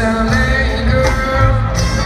and